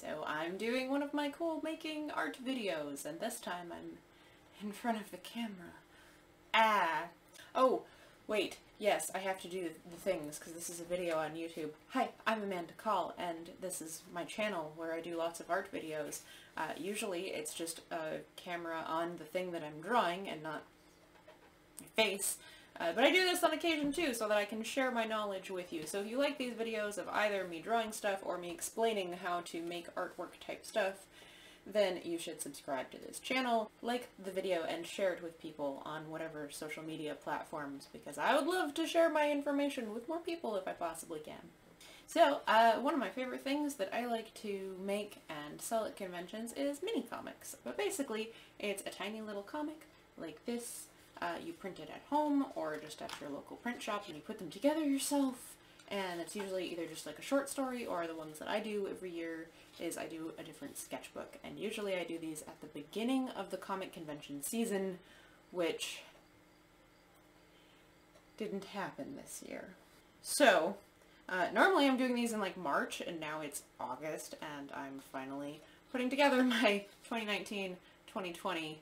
So I'm doing one of my cool making art videos, and this time I'm in front of the camera. Ah. Oh, wait. Yes, I have to do the things because this is a video on YouTube. Hi, I'm Amanda Kahl, and this is my channel where I do lots of art videos. Uh, usually it's just a camera on the thing that I'm drawing and not my face. Uh, but I do this on occasion too, so that I can share my knowledge with you. So if you like these videos of either me drawing stuff or me explaining how to make artwork type stuff, then you should subscribe to this channel, like the video, and share it with people on whatever social media platforms, because I would love to share my information with more people if I possibly can. So, uh, one of my favorite things that I like to make and sell at conventions is mini comics. But basically, it's a tiny little comic like this uh, you print it at home or just at your local print shop and you put them together yourself. And it's usually either just like a short story or the ones that I do every year is I do a different sketchbook. And usually I do these at the beginning of the comic convention season, which didn't happen this year. So, uh, normally I'm doing these in like March and now it's August and I'm finally putting together my 2019-2020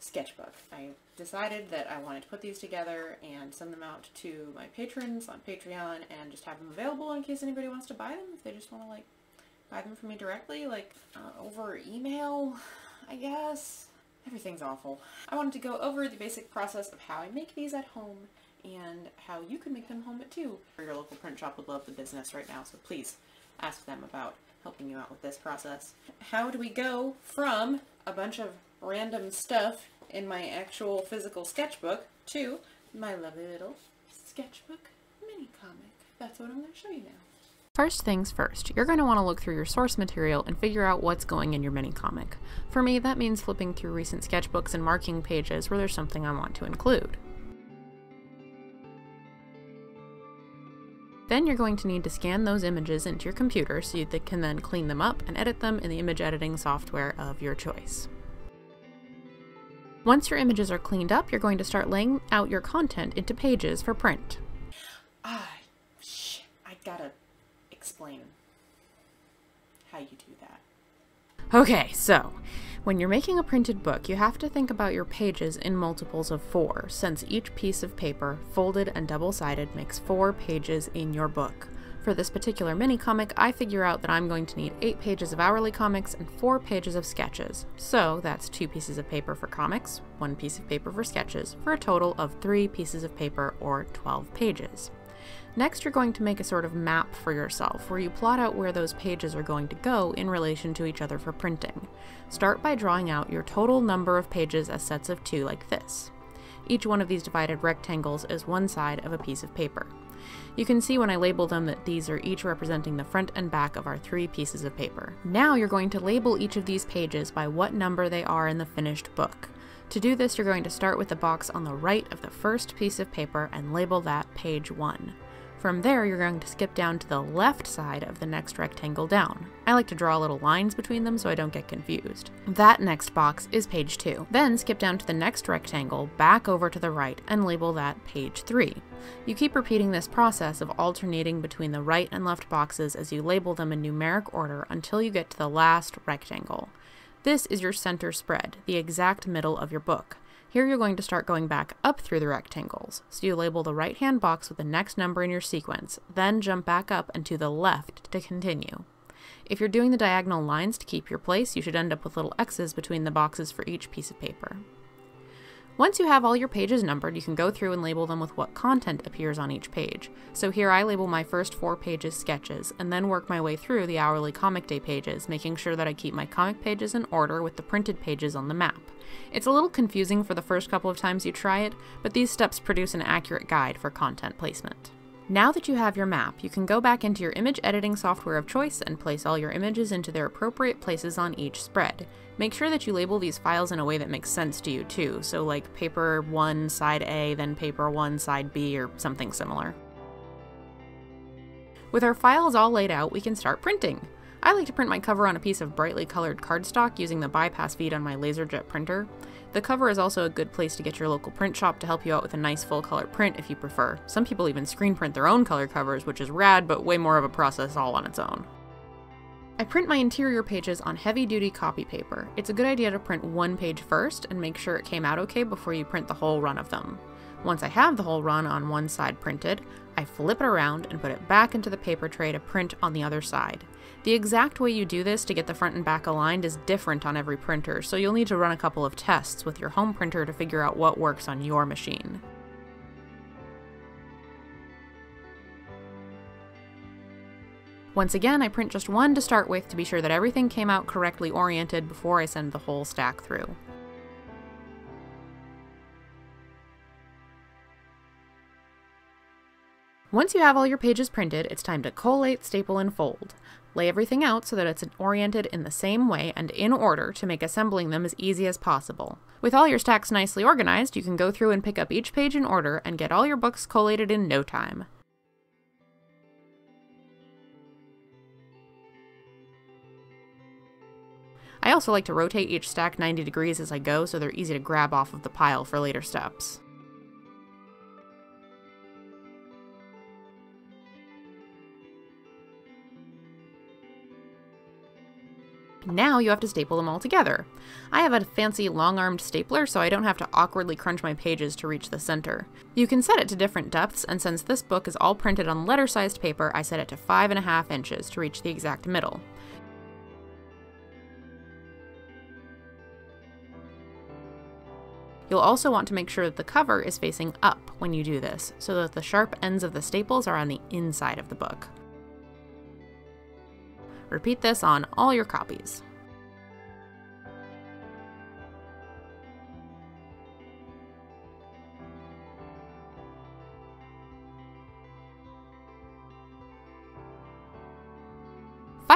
sketchbook. I decided that I wanted to put these together and send them out to my patrons on Patreon and just have them available in case anybody wants to buy them, if they just want to like buy them from me directly, like uh, over email, I guess. Everything's awful. I wanted to go over the basic process of how I make these at home and how you can make them home too. Your local print shop would love the business right now, so please ask them about helping you out with this process. How do we go from a bunch of random stuff in my actual physical sketchbook to my lovely little sketchbook mini comic. That's what I'm going to show you now. First things first, you're going to want to look through your source material and figure out what's going in your mini comic. For me, that means flipping through recent sketchbooks and marking pages where there's something I want to include. Then you're going to need to scan those images into your computer so you can then clean them up and edit them in the image editing software of your choice. Once your images are cleaned up, you're going to start laying out your content into pages for print. Ah, shit, I gotta explain how you do that. Okay, so when you're making a printed book, you have to think about your pages in multiples of four, since each piece of paper, folded and double-sided, makes four pages in your book. For this particular mini comic, I figure out that I'm going to need 8 pages of hourly comics and 4 pages of sketches. So that's 2 pieces of paper for comics, 1 piece of paper for sketches, for a total of 3 pieces of paper or 12 pages. Next, you're going to make a sort of map for yourself, where you plot out where those pages are going to go in relation to each other for printing. Start by drawing out your total number of pages as sets of two like this. Each one of these divided rectangles is one side of a piece of paper. You can see when I label them that these are each representing the front and back of our three pieces of paper. Now you're going to label each of these pages by what number they are in the finished book. To do this, you're going to start with the box on the right of the first piece of paper and label that page 1. From there, you're going to skip down to the left side of the next rectangle down. I like to draw little lines between them so I don't get confused. That next box is page 2. Then skip down to the next rectangle, back over to the right, and label that page 3. You keep repeating this process of alternating between the right and left boxes as you label them in numeric order until you get to the last rectangle. This is your center spread, the exact middle of your book. Here you're going to start going back up through the rectangles. So you label the right hand box with the next number in your sequence, then jump back up and to the left to continue. If you're doing the diagonal lines to keep your place, you should end up with little X's between the boxes for each piece of paper. Once you have all your pages numbered, you can go through and label them with what content appears on each page. So here I label my first four pages sketches, and then work my way through the hourly comic day pages, making sure that I keep my comic pages in order with the printed pages on the map. It's a little confusing for the first couple of times you try it, but these steps produce an accurate guide for content placement. Now that you have your map, you can go back into your image editing software of choice and place all your images into their appropriate places on each spread. Make sure that you label these files in a way that makes sense to you too, so like paper 1 side A, then paper 1 side B, or something similar. With our files all laid out, we can start printing. I like to print my cover on a piece of brightly colored cardstock using the bypass feed on my LaserJet printer. The cover is also a good place to get your local print shop to help you out with a nice full color print if you prefer. Some people even screen print their own color covers, which is rad, but way more of a process all on its own. I print my interior pages on heavy duty copy paper. It's a good idea to print one page first and make sure it came out okay before you print the whole run of them. Once I have the whole run on one side printed, I flip it around and put it back into the paper tray to print on the other side. The exact way you do this to get the front and back aligned is different on every printer, so you'll need to run a couple of tests with your home printer to figure out what works on your machine. Once again, I print just one to start with to be sure that everything came out correctly oriented before I send the whole stack through. Once you have all your pages printed, it's time to collate, staple, and fold. Lay everything out so that it's oriented in the same way and in order to make assembling them as easy as possible. With all your stacks nicely organized, you can go through and pick up each page in order and get all your books collated in no time. I also like to rotate each stack 90 degrees as I go so they're easy to grab off of the pile for later steps. Now you have to staple them all together. I have a fancy long-armed stapler so I don't have to awkwardly crunch my pages to reach the center. You can set it to different depths, and since this book is all printed on letter-sized paper, I set it to 5.5 inches to reach the exact middle. You'll also want to make sure that the cover is facing up when you do this, so that the sharp ends of the staples are on the inside of the book. Repeat this on all your copies.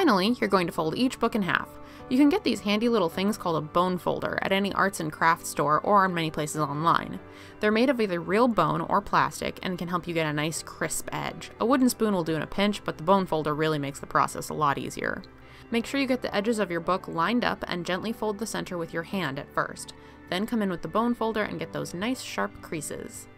Finally, you're going to fold each book in half. You can get these handy little things called a bone folder at any arts and crafts store or on many places online. They're made of either real bone or plastic and can help you get a nice crisp edge. A wooden spoon will do in a pinch, but the bone folder really makes the process a lot easier. Make sure you get the edges of your book lined up and gently fold the center with your hand at first. Then come in with the bone folder and get those nice sharp creases.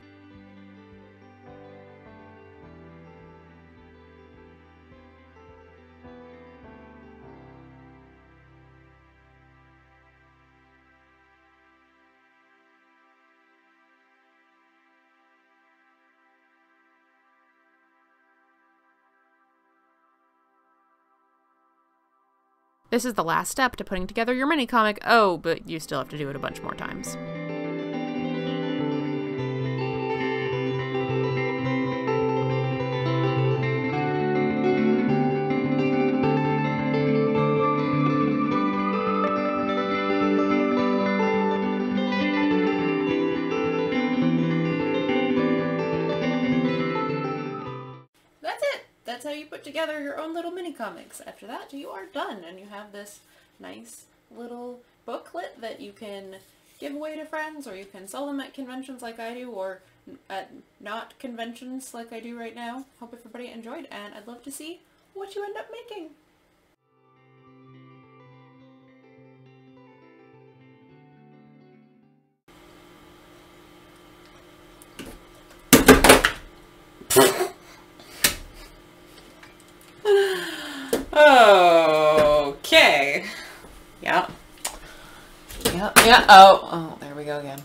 This is the last step to putting together your mini comic. Oh, but you still have to do it a bunch more times. Together your own little mini comics. After that, you are done and you have this nice little booklet that you can give away to friends or you can sell them at conventions like I do or at not conventions like I do right now. Hope everybody enjoyed and I'd love to see what you end up making. Okay. Yeah. Yeah, yeah. Oh, oh, there we go again.